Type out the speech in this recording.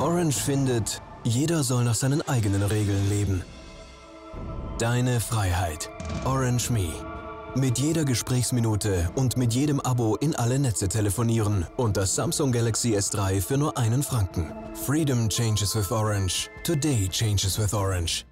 Orange findet, jeder soll nach seinen eigenen Regeln leben. Deine Freiheit. Orange Me. Mit jeder Gesprächsminute und mit jedem Abo in alle Netze telefonieren und das Samsung Galaxy S3 für nur einen Franken. Freedom changes with Orange. Today changes with Orange.